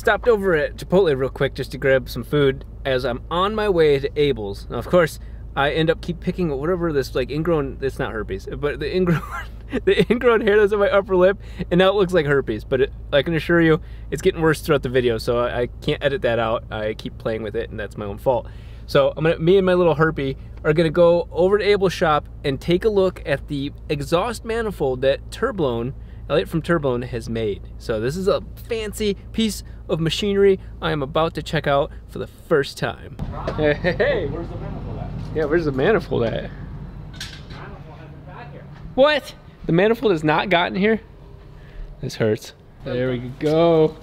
stopped over at Chipotle real quick just to grab some food as I'm on my way to Abel's. Now, of course, I end up keep picking whatever this like ingrown, it's not herpes, but the ingrown, the ingrown hair that's on my upper lip, and now it looks like herpes. But it, I can assure you, it's getting worse throughout the video, so I, I can't edit that out. I keep playing with it, and that's my own fault. So I'm gonna, me and my little herpy are gonna go over to Abel's shop and take a look at the exhaust manifold that Turblown, Elliot from Turblown has made. So this is a fancy piece of machinery I am about to check out for the first time. Hey, hey, hey. Where's the manifold at? Yeah, where's the manifold at? Manifold hasn't got here. What? The manifold has not gotten here? This hurts. There we go.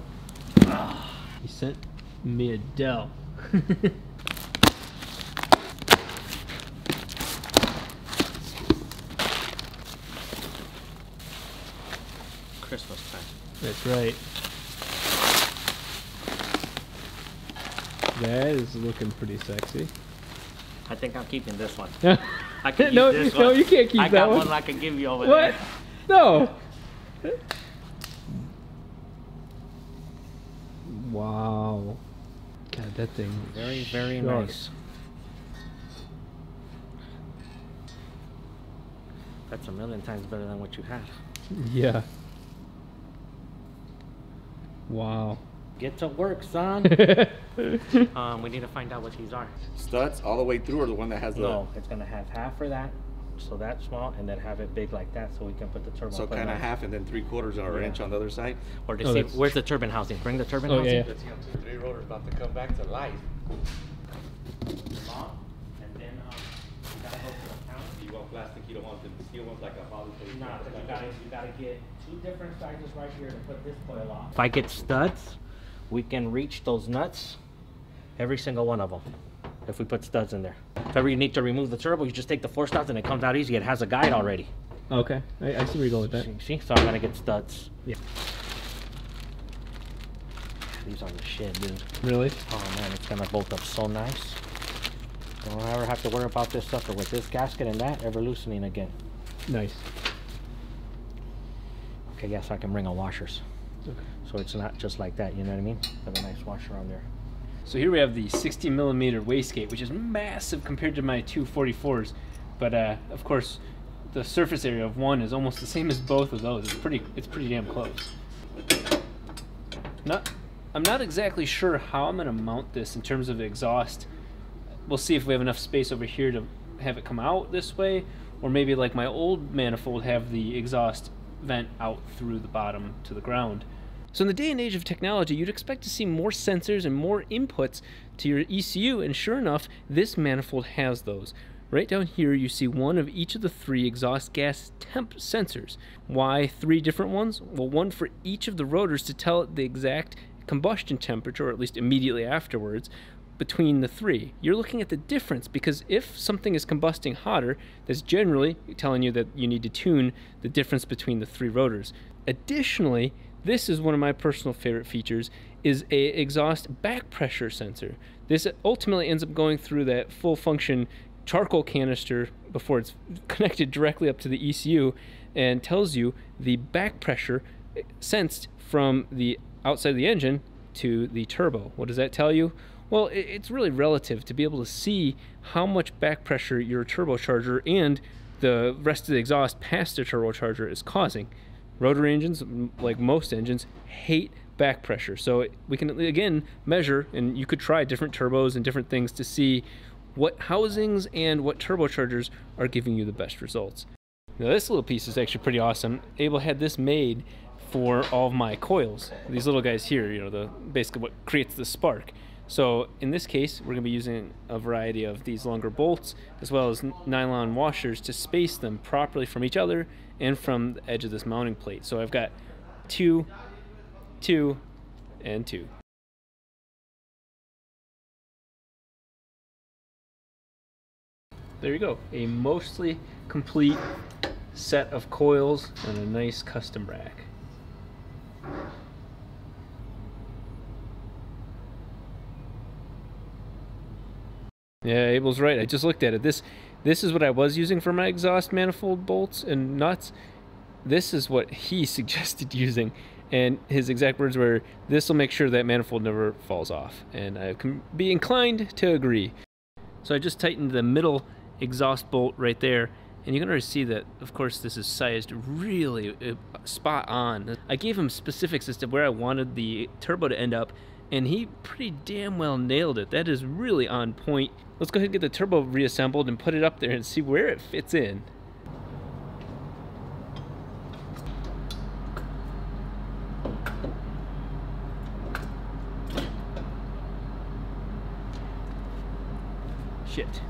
He sent me a Dell. Christmas time. That's right. That is looking pretty sexy. I think I'm keeping this one. I can no, this no, one. you can't keep I that got one. one I can give you over What? there. No. Wow. God, that thing. Very, very nice. That's a million times better than what you had. Yeah. Wow. Get to work, son. um, we need to find out what these are. Studs all the way through, or the one that has the No, it's gonna have half for that, so that's small, and then have it big like that, so we can put the turbine. so kind of on. half and then three quarters or an inch on the other side. Or to Oh, see that's- where's the turbine housing? Bring the turbine Oh, housing. yeah, Let's see on two, three rotors about to come back to life. Long, and then um, you gotta go to the counter. You want plastic? You don't want the steel ones like a poly Nah, 'cause you gotta, you gotta get two different sizes right here to put this coil on. If I get studs, we can reach those nuts, every single one of them, if we put studs in there. If ever you need to remove the turbo, you just take the four studs and it comes out easy. It has a guide already. Okay, I, I see where you're going with that. See, see? So I'm gonna get studs. Yeah. These are the shit, dude. Really? Oh man, it's gonna bolt up so nice. Don't ever have to worry about this sucker with this gasket and that ever loosening again. Nice. Okay, yes, I can bring on washers. Okay. So it's not just like that, you know what I mean? Put a nice washer on there. So here we have the 60 millimeter wastegate, which is massive compared to my 244s. But uh, of course, the surface area of one is almost the same as both of those. It's pretty, it's pretty damn close. Not, I'm not exactly sure how I'm gonna mount this in terms of exhaust. We'll see if we have enough space over here to have it come out this way, or maybe like my old manifold have the exhaust vent out through the bottom to the ground. So in the day and age of technology, you'd expect to see more sensors and more inputs to your ECU, and sure enough, this manifold has those. Right down here, you see one of each of the three exhaust gas temp sensors. Why three different ones? Well, one for each of the rotors to tell it the exact combustion temperature, or at least immediately afterwards, between the three. You're looking at the difference because if something is combusting hotter, that's generally telling you that you need to tune the difference between the three rotors. Additionally, this is one of my personal favorite features is a exhaust back pressure sensor. This ultimately ends up going through that full function charcoal canister before it's connected directly up to the ECU and tells you the back pressure eh, sensed from the outside of the engine to the turbo. What does that tell you? Well, it's really relative to be able to see how much back pressure your turbocharger and the rest of the exhaust past the turbocharger is causing. Rotary engines, like most engines, hate back pressure. So we can again measure, and you could try different turbos and different things to see what housings and what turbochargers are giving you the best results. Now this little piece is actually pretty awesome. Abel had this made for all of my coils. These little guys here, you know, the basically what creates the spark. So in this case, we're gonna be using a variety of these longer bolts as well as nylon washers to space them properly from each other and from the edge of this mounting plate. So I've got two, two, and two. There you go, a mostly complete set of coils and a nice custom rack. Yeah, Abel's right. I just looked at it. This this is what I was using for my exhaust manifold bolts and nuts. This is what he suggested using. And his exact words were, "This will make sure that manifold never falls off." And I can be inclined to agree. So I just tightened the middle exhaust bolt right there, and you can already see that, of course, this is sized really uh, spot on. I gave him specifics as to where I wanted the turbo to end up, and he pretty damn well nailed it. That is really on point. Let's go ahead and get the turbo reassembled and put it up there and see where it fits in. Shit.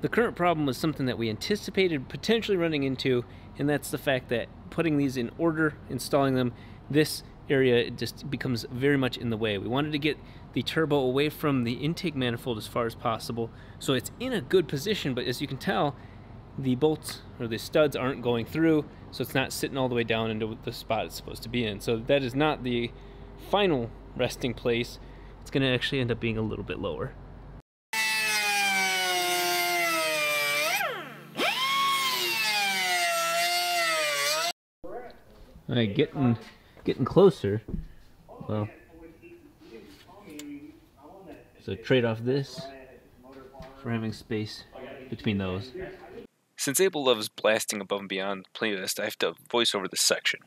The current problem was something that we anticipated potentially running into, and that's the fact that putting these in order, installing them, this area it just becomes very much in the way. We wanted to get the turbo away from the intake manifold as far as possible, so it's in a good position, but as you can tell, the bolts or the studs aren't going through, so it's not sitting all the way down into the spot it's supposed to be in. So that is not the final resting place. It's going to actually end up being a little bit lower. All right, getting getting closer. Well, so trade off this for having space between those. Since Abel loves blasting above and beyond the playlist, I have to voice over this section.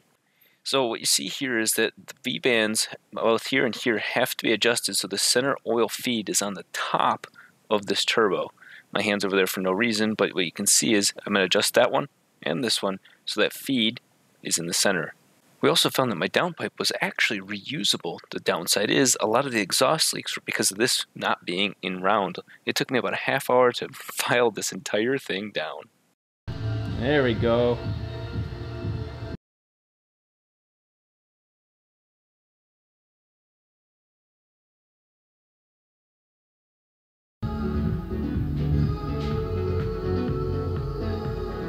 So what you see here is that the V-bands, both here and here, have to be adjusted so the center oil feed is on the top of this turbo. My hand's over there for no reason, but what you can see is I'm going to adjust that one and this one so that feed is in the center. We also found that my downpipe was actually reusable. The downside is a lot of the exhaust leaks were because of this not being in round. It took me about a half hour to file this entire thing down. There we go.